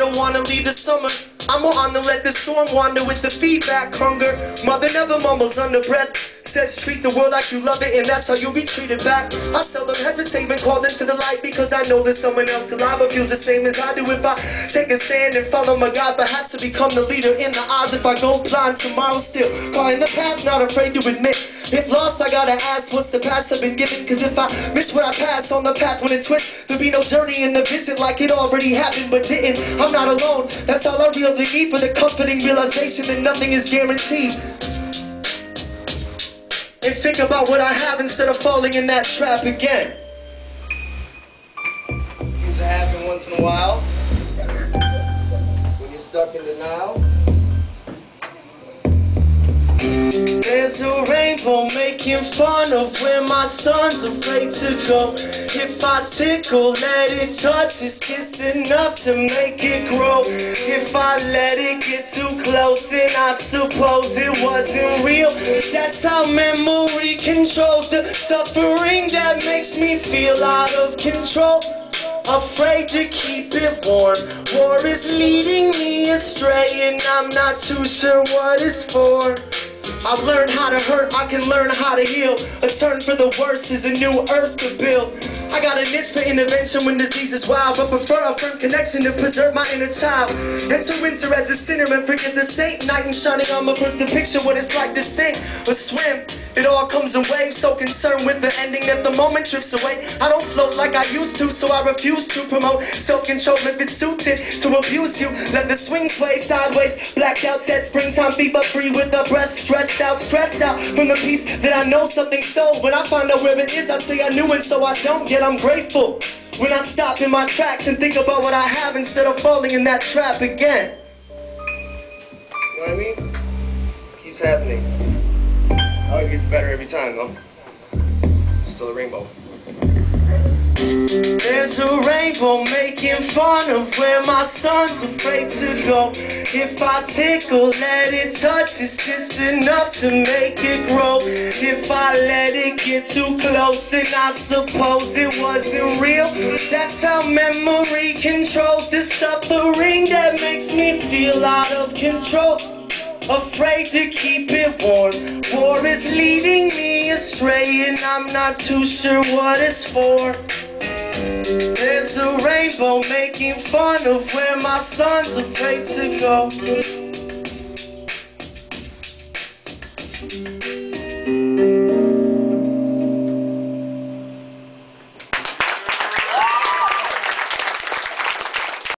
don't wanna leave the summer. I'm more on to let the storm wander with the feedback hunger. Mother never mumbles under breath. Says treat the world like you love it, and that's how you'll be treated back. I seldom hesitate when called into the light because I know there's someone else alive who feels the same as I do. If I take a stand and follow my God, perhaps to become the leader in the odds. If I go blind tomorrow, still find the path, not afraid to admit. If lost, I gotta ask, what's the past I've been given? Cause if I miss what I pass on the path when it twists, there'll be no journey in the visit like it already happened but didn't. I'm not alone, that's all I really need for the comforting realization that nothing is guaranteed. And think about what I have instead of falling in that trap again. Seems to happen once in a while. When you're stuck in denial. There's a rainbow making fun of where my son's afraid to go. If I tickle, let it touch, it's just enough to make it grow. If I let it get too close, then I suppose it wasn't real. That's how memory controls the suffering that makes me feel out of control. Afraid to keep it warm. War is leading me astray, and I'm not too sure what it's for. I've learned how to hurt, I can learn how to heal. A turn for the worse is a new earth to build. I got a niche for intervention when disease is wild, but prefer a firm connection to preserve my inner child. Enter winter as a sinner and forget the saint. Knight and shining armor first to picture what it's like to sink or swim. It all comes in waves, so concerned with the ending that the moment drifts away. I don't float like I used to, so I refuse to promote self-control if it's suited to abuse you. Let the swing sway sideways, blacked out, set springtime fever free with a breath stretched out, stressed out from the peace that I know something stole. When I find out where it is, I say I knew it, so I don't get. I'm grateful when I stop in my tracks and think about what I have instead of falling in that trap again. You know what I mean? It keeps happening. It gets better every time, though. Still a rainbow. There's a rainbow making fun of where my son's afraid to go. If I tickle, let it touch, it's just enough to make it grow. If I let it get too close, and I suppose it wasn't real. That's how memory controls the suffering that makes me feel out of control. Afraid to keep it warm. War is leading me astray, and I'm not too sure what it's for. Rainbow making fun of where my son's afraid to go.